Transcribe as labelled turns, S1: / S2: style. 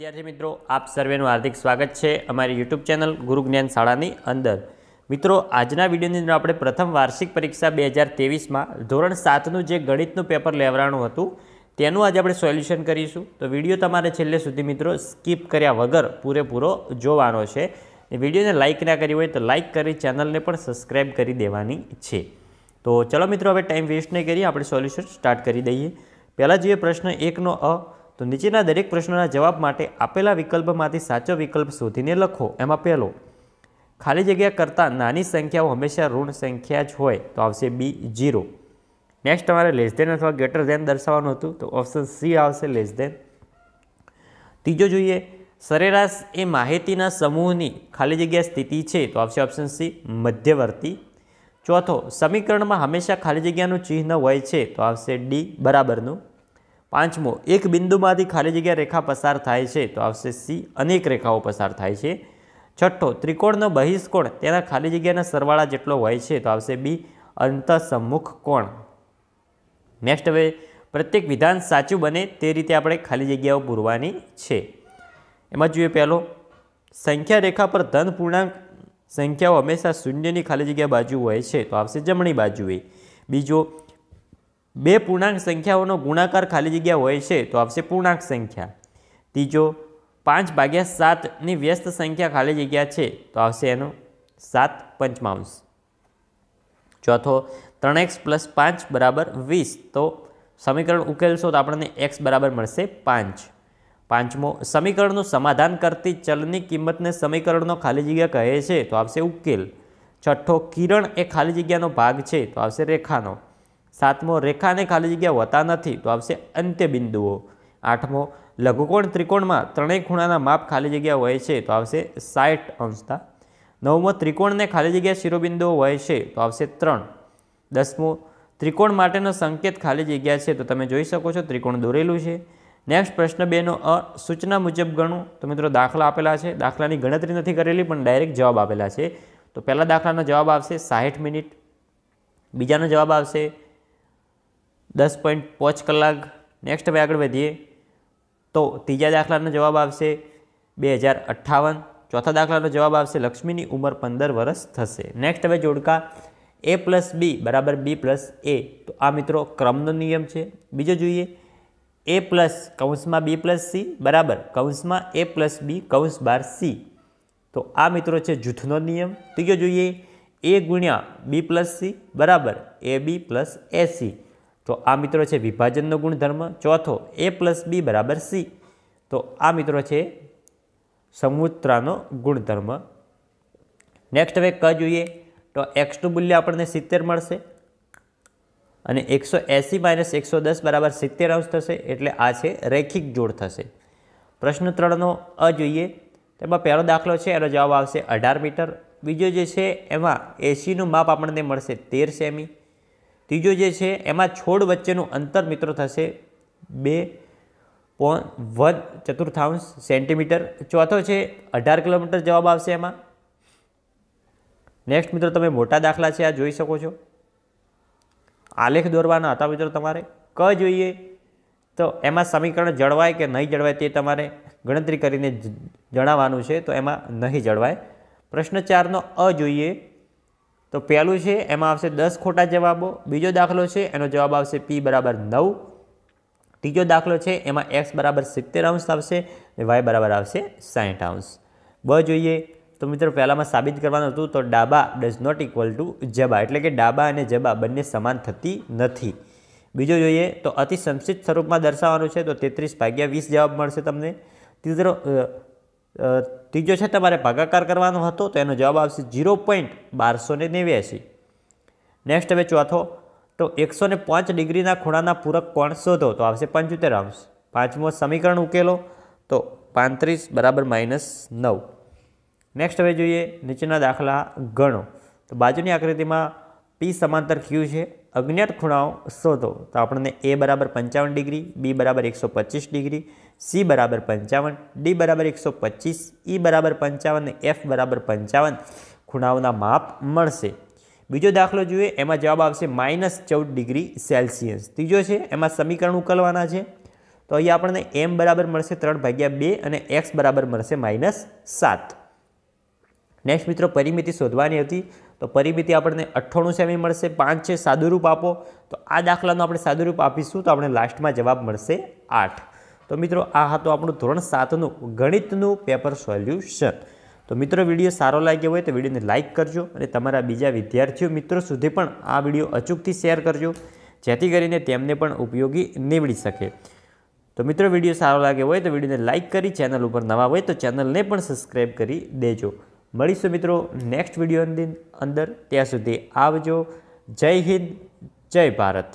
S1: વિદ્યાર્થી મિત્રો, આપ સર્વેનું હાર્દિક સ્વાગત છે અમારી યુટ્યુબ ચેનલ ગુરુ જ્ઞાન શાળાની અંદર. મિત્રો, આજના વિડીયોની અંદર આપણે પ્રથમ વાર્ષિક પરીક્ષા બે હજાર તેવીસમાં ધોરણ સાતનું જે ગણિતનું પેપર લેવરાણું હતું, તેનું આજે આપણે સોલ્યુશન કરીશું. તો વીડિયો તમારે છેલ્લે સુધી મિત્રો સ્કીપ કર્યા વગર પૂરેપૂરો જોવાનો છે. વિડીયોને લાઇક ના કરી હોય તો લાઇક કરી ચેનલને પણ સબસ્ક્રાઈબ કરી દેવાની છે. તો ચલો મિત્રો, હવે ટાઈમ વેસ્ટ નહીં કરીએ, આપણે સોલ્યુશન સ્ટાર્ટ કરી દઈએ. પહેલાં જોઈએ પ્રશ્ન એકનો અ. તો નીચેના દરેક પ્રશ્નોના જવાબ માટે આપેલા વિકલ્પમાંથી સાચો વિકલ્પ શોધીને લખો. એમાં પહેલો, ખાલી જગ્યા કરતાં નાની સંખ્યાઓ હંમેશા ઋણ સંખ્યા જ હોય, તો આવશે બી જીરો નેક્સ્ટ તમારે લેસ દેન અથવા ગ્રેટર દેન દર્શાવવાનું હતું, તો ઓપ્શન સી આવશે લેસ દેન ત્રીજો જોઈએ, સરેરાશ એ માહિતીના સમૂહની ખાલી જગ્યા સ્થિતિ છે, તો આવશે ઓપ્શન સી, મધ્યવર્તી. ચોથો, સમીકરણમાં હંમેશા ખાલી જગ્યાનું ચિહ્ન હોય છે, તો આવશે ડી, બરાબરનું. પાંચમો, એક બિંદુમાંથી ખાલી જગ્યા રેખા પસાર થાય છે તો આવશે સી, અનેક રેખાઓ પસાર થાય છે. છઠ્ઠો, ત્રિકોણનો બહિષ્કોણ તેના ખાલી જગ્યાના સરવાળા જેટલો હોય છે તો આવશે બી, અંતસમ્મુખ કોણ? નેક્સ્ટ હવે, પ્રત્યેક વિધાન સાચું બને તે રીતે આપણે ખાલી જગ્યાઓ પૂરવાની છે. એમાં જોઈએ પહેલો, સંખ્યા રેખા પર ધન પૂર્ણાંક સંખ્યાઓ હંમેશા શૂન્યની ખાલી જગ્યા બાજુ હોય છે તો આવશે જમણી બાજુએ. બીજો બે પૂર્ણાંક સંખ્યાઓનો ગુણાકાર ખાલી જગ્યા હોય છે, તો આવશે પૂર્ણાંક સંખ્યા. ત્રીજો, પાંચ ભાગ્યા સાતની વ્યસ્ત સંખ્યા ખાલી જગ્યા છે, તો આવશે એનો સાત પંચમાંશ. ચોથો, ત્રણ એક્સ પ્લસ પાંચ બરાબર વીસ, તો સમીકરણ ઉકેલશો તો આપણને એક્સ બરાબર મળશે પાંચ. પાંચમો, સમીકરણનું સમાધાન કરતી ચલની કિંમતને સમીકરણનો ખાલી જગ્યા કહે છે, તો આવશે ઉકેલ. છઠ્ઠો, કિરણ એ ખાલી જગ્યાનો ભાગ છે, તો આવશે રેખાનો. સાતમો રેખાને ખાલી જગ્યા હોતા નથી તો આવશે અંત્ય બિંદુઓ આઠમો, લઘુકોણ ત્રિકોણમાં ત્રણેય ખૂણાના માપ ખાલી જગ્યા હોય છે તો આવશે સાઠ અંશતા. નવમો, ત્રિકોણને ખાલી જગ્યા શિરોબિંદુઓ હોય છે તો આવશે ત્રણ. દસમો, ત્રિકોણ માટેનો સંકેત ખાલી જગ્યા છે તો તમે જોઈ શકો છો ત્રિકોણ દોરેલું છે. નેક્સ્ટ પ્રશ્ન બેનો અ, સૂચના મુજબ ગણું. તો મિત્રો દાખલા આપેલા છે. દાખલાની ગણતરી નથી કરેલી પણ ડાયરેક્ટ જવાબ આપેલા છે. તો પહેલા દાખલાનો જવાબ આવશે સાહીઠ મિનિટ. બીજાનો જવાબ આવશે દસ પોઈન્ટ પાંચ કલાક. નેક્સ્ટ હવે આગળ વધીએ. તો ત્રીજા દાખલાનો જવાબ આવશે બે હજાર અઠ્ઠાવન. ચોથા દાખલાનો જવાબ આવશે લક્ષ્મીની ઉંમર પંદર વર્ષ થશે. નેક્સ્ટ હવે જોડકા. એ પ્લસ બી બરાબર બી પ્લસ એ તો આ મિત્રો ક્રમનો નિયમ છે. બીજો જોઈએ. એ પ્લસ કૌંસમાં બી પ્લસ સી બરાબર કૌંસમાં એ પ્લસ બી કૌંસ બાર સી તો આ મિત્રો છે જૂથનો નિયમ. ત્રીજો જોઈએ. એ ગુણ્યા બી પ્લસ સી બરાબર એ બી પ્લસ એ સી તો આ મિત્રો છે વિભાજનનો ગુણધર્મ. ચોથો એ પ્લસ બી બરાબર સી. તો આ મિત્રો છે સમૂત્રાનો ગુણધર્મ. નેક્સ્ટ હવે ક જોઈએ. તો એક્સનું મૂલ્ય આપણને સિત્તેર મળશે. અને એકસો એંસી માઇનસ એકસો દસ બરાબર સિત્તેર અંશ થશે. એટલે આ છે રૈખિક જોડ થશે. પ્રશ્ન ત્રણનો અ જોઈએ. તેમાં પહેલો દાખલો છે, એનો જવાબ આવશે અઢાર મીટર. બીજો જે છે, એમાં એસીનું માપ આપણને મળશે તેર સેમી. ત્રીજો જે છે, એમાં છોડ વચ્ચેનું અંતર મિત્રો થશે બે વન ચતુર્થાંશ સેન્ટીમીટર. ચોથો છે, અઢાર કિલોમીટર જવાબ આવશે એમાં. નેક્સ્ટ મિત્રો, તમે મોટા દાખલા છે, આ જોઈ શકો છો. આલેખ દોરવાના હતા મિત્રો તમારે. ક જોઈએ તો એમાં સમીકરણ જળવાય કે નહીં જળવાય તે તમારે ગણતરી કરીને જણાવવાનું છે, તો એમાં નહીં જળવાય. પ્રશ્ન ચારનો અ જોઈએ. તો પહેલું છે, એમાં આવશે દસ ખોટા જવાબો. બીજો દાખલો છે, એનો જવાબ આવશે પી બરાબર નવ. ત્રીજો દાખલો છે, એમાં એક્સ બરાબર સિત્તેર અંશ આવશે અને વાય બરાબર આવશે સાઠ અંશ. બ જોઈએ. તો મિત્રો, પહેલાંમાં સાબિત કરવાનું હતું તો ડાબા ડઝ નોટ ઇક્વલ ટુ જબા. એટલે કે ડાબા અને જબા બંને સમાન થતી નથી. બીજો જોઈએ, તો અતિ સંક્ષિપ્ત સ્વરૂપમાં દર્શાવવાનું છે, તો તેત્રીસ ભાગ્યા વીસ જવાબ મળશે તમને. ત્રીજો ત્રીજો છે, તમારે ભાગાકાર કરવાનો હતો, તો એનો જવાબ આવશે ઝીરો પોઈન્ટ બારસો ને નેવ્યાસી નેક્સ્ટ હવે ચોથો. તો એકસો ને પાંચ ડિગ્રીના ખૂણાના પૂરક કોણ શોધો? તો આવશે પંચોતેર અંશ. પાંચમો સમીકરણ ઉકેલો. તો પાંત્રીસ બરાબર માઇનસ નવ. નેક્સ્ટ હવે જોઈએ નીચેના દાખલા ગણો. તો બાજુની આકૃતિમાં પી સમાંતર ક્યુ છે. અજ્ઞાત ખૂણાઓ શોધો. તો આપણને એ બરાબર પંચાવન ડિગ્રી બી બરાબર એકસો પચીસ ડિગ્રી સી બરાબર પંચાવન ડી બરાબર એકસો પચીસ ઈ બરાબર પંચાવન એફ બરાબર પંચાવન ખૂણાઓના માપ મળશે. બીજો દાખલો જોઈએ, એમાં જવાબ આવશે માઇનસ ચૌદ ડિગ્રી સેલ્સિયસ. ત્રીજો છે, એમાં સમીકરણ ઉકલવાના છે. તો અહીંયા આપણને એમ બરાબર મળશે ત્રણ ભાગ્યા બે અને એક્સ બરાબર મળશે માઇનસ સાત. નેક્સ્ટ મિત્રો, પરિમિતિ શોધવાની હતી. તો પરિમિતિ આપણને અઠ્ઠાણું સેમી મળશે, પાંચ છે સાદુરૂપ આપો. તો આ દાખલાનો આપણે સાદુરૂપ આપીશું, તો આપણે લાસ્ટમાં જવાબ મળશે આઠ. તો મિત્રો, આ હતું આપણું ધોરણ સાતનું ગણિતનું પેપર સોલ્યુશન. તો મિત્રો, વીડિયો સારો લાગ્યો હોય તો વિડીયોને લાઇક કરજો અને તમારા બીજા વિદ્યાર્થીઓ મિત્રો સુધી પણ આ વીડિયો અચૂકથી શેર કરજો, જેથી કરીને તેમને પણ ઉપયોગી નીવડી શકે. તો મિત્રો, વીડિયો સારો લાગ્યો હોય તો વિડીયોને લાઇક કરી, ચેનલ ઉપર નવા હોય તો ચેનલને પણ સબસ્ક્રાઈબ કરી દેજો. મળીશું મિત્રો નેક્સ્ટ વીડિયો અંદર. ત્યાં સુધી આવજો. જય હિન્દ, જય ભારત.